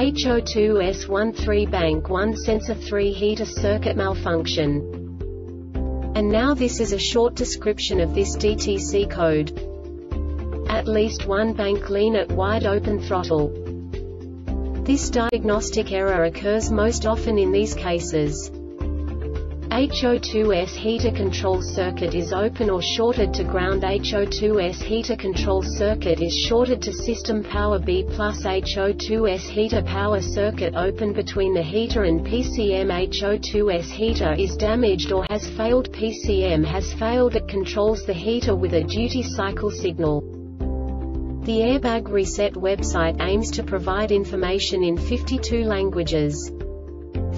HO2S13 bank 1 sensor 3 heater circuit malfunction. And now this is a short description of this DTC code. At least one bank lean at wide open throttle. This diagnostic error occurs most often in these cases. HO2S heater control circuit is open or shorted to ground HO2S heater control circuit is shorted to system power B plus HO2S heater power circuit open between the heater and PCM HO2S heater is damaged or has failed PCM has failed it controls the heater with a duty cycle signal. The Airbag Reset website aims to provide information in 52 languages.